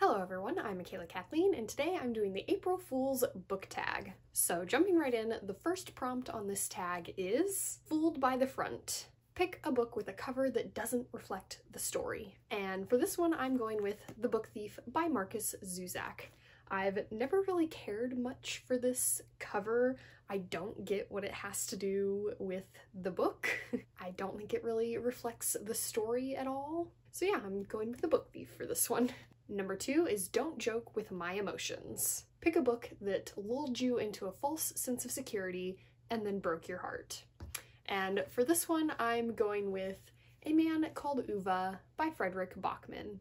Hello everyone, I'm Michaela Kathleen, and today I'm doing the April Fool's book tag. So jumping right in, the first prompt on this tag is Fooled by the Front. Pick a book with a cover that doesn't reflect the story. And for this one, I'm going with The Book Thief by Markus Zusak. I've never really cared much for this cover. I don't get what it has to do with the book. I don't think it really reflects the story at all. So yeah, I'm going with The Book Thief for this one. Number two is Don't Joke with My Emotions. Pick a book that lulled you into a false sense of security and then broke your heart. And for this one, I'm going with A Man Called Ove by Fredrik Backman.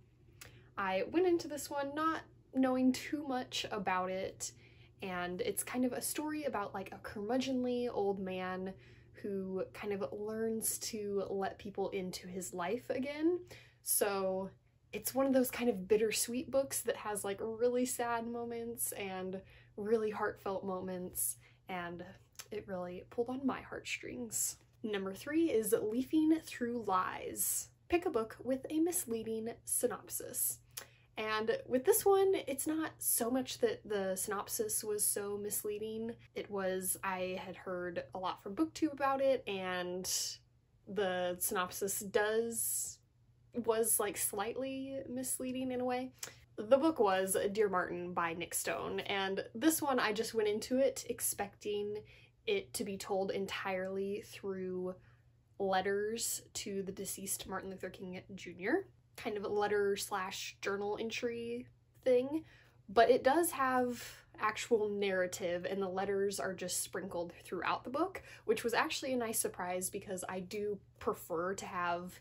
I went into this one not knowing too much about it, and it's kind of a story about like a curmudgeonly old man who kind of learns to let people into his life again. So it's one of those kind of bittersweet books that has like really sad moments and really heartfelt moments, and it really pulled on my heartstrings. Number three is Leafing Through Lies. Pick a book with a misleading synopsis. And with this one, it's not so much that the synopsis was so misleading. It was, I had heard a lot from BookTube about it, and the synopsis does, was like slightly misleading in a way. The book was Dear Martin by Nic Stone, and this one I just went into it expecting it to be told entirely through letters to the deceased Martin Luther King Jr kind of a letter slash journal entry thing, but it does have actual narrative and the letters are just sprinkled throughout the book, which was actually a nice surprise because I do prefer to have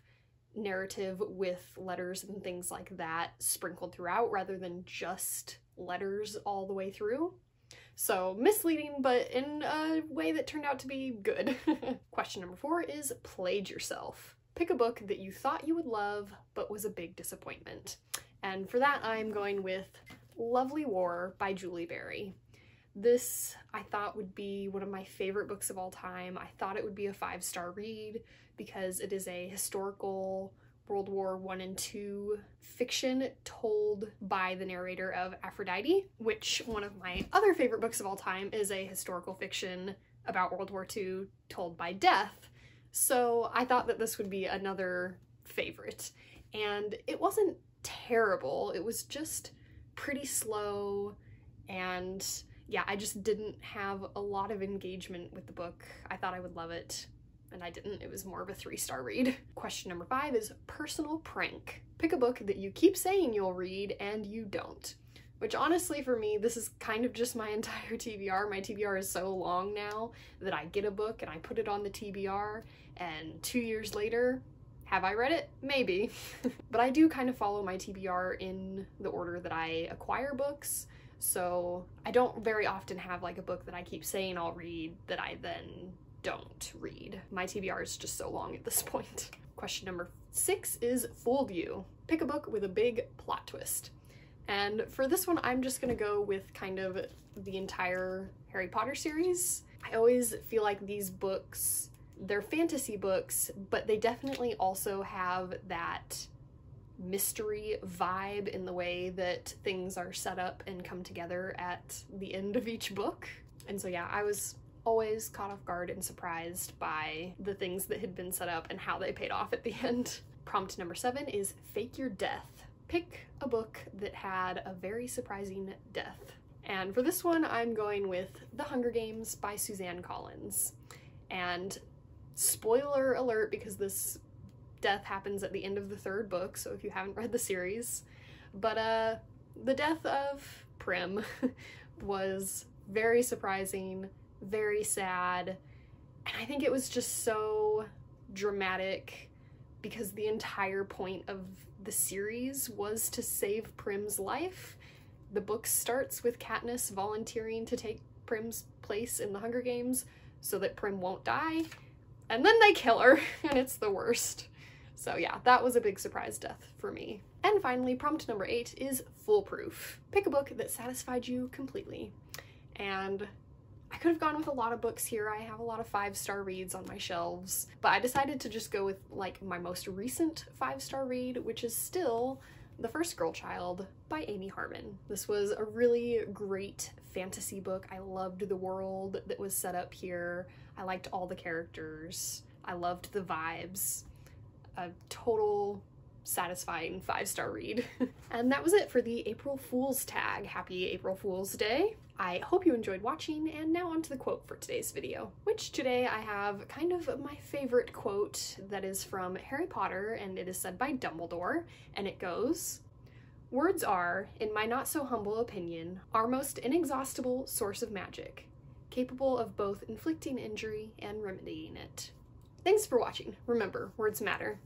narrative with letters and things like that sprinkled throughout rather than just letters all the way through. So misleading, but in a way that turned out to be good. Question number four is played yourself. Pick a book that you thought you would love, but was a big disappointment. And for that, I'm going with Lovely War by Julie Berry. This I thought would be one of my favorite books of all time. I thought it would be a five-star read because it is a historical World War One and Two fiction told by the narrator of Aphrodite, which one of my other favorite books of all time is a historical fiction about World War II told by Death, so I thought that this would be another favorite. And it wasn't terrible, it was just pretty slow and yeah, I just didn't have a lot of engagement with the book. I thought I would love it, and I didn't. It was more of a three star read. Question number five is personal prank. Pick a book that you keep saying you'll read and you don't. Which honestly for me, this is kind of just my entire TBR. My TBR is so long now that I get a book and I put it on the TBR and two years later, have I read it? Maybe. but I do kind of follow my TBR in the order that I acquire books. So I don't very often have like a book that I keep saying I'll read that I then don't read. My TBR is just so long at this point. Question number six is Fooled You. Pick a book with a big plot twist. And for this one, I'm just gonna go with kind of the entire Harry Potter series. I always feel like these books, they're fantasy books, but they definitely also have that mystery vibe in the way that things are set up and come together at the end of each book. And so yeah, I was always caught off guard and surprised by the things that had been set up and how they paid off at the end. Prompt number seven is Fake Your Death pick a book that had a very surprising death. And for this one, I'm going with The Hunger Games by Suzanne Collins. And spoiler alert, because this death happens at the end of the third book, so if you haven't read the series, but uh, the death of Prim was very surprising, very sad, and I think it was just so dramatic because the entire point of the series was to save Prim's life. The book starts with Katniss volunteering to take Prim's place in the Hunger Games so that Prim won't die, and then they kill her, and it's the worst. So yeah, that was a big surprise death for me. And finally, prompt number eight is foolproof. Pick a book that satisfied you completely. And I could have gone with a lot of books here. I have a lot of five-star reads on my shelves, but I decided to just go with like my most recent five-star read, which is still The First Girl Child by Amy Harmon. This was a really great fantasy book. I loved the world that was set up here. I liked all the characters. I loved the vibes. A total satisfying five star read. and that was it for the April Fool's tag. Happy April Fool's Day. I hope you enjoyed watching, and now on to the quote for today's video, which today I have kind of my favorite quote that is from Harry Potter, and it is said by Dumbledore, and it goes, Words are, in my not so humble opinion, our most inexhaustible source of magic, capable of both inflicting injury and remedying it. Thanks for watching. Remember, words matter.